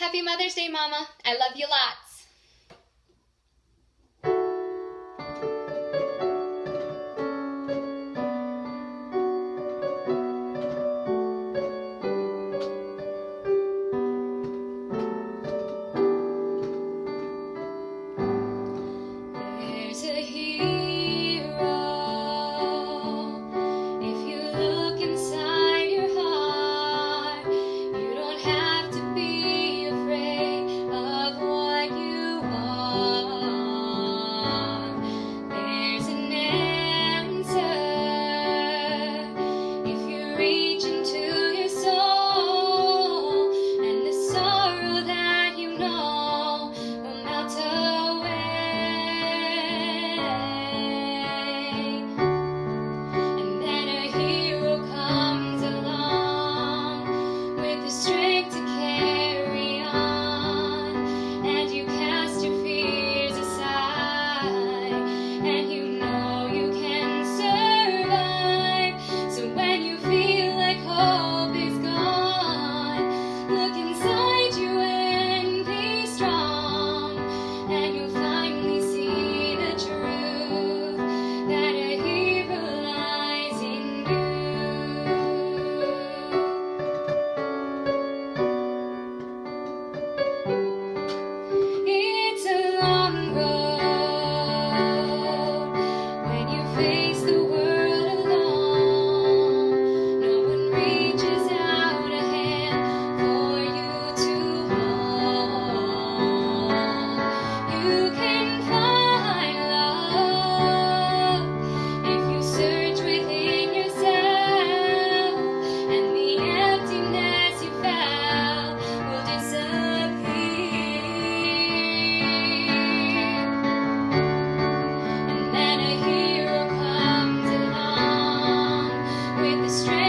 Happy Mother's Day, Mama. I love you lots. with the strength.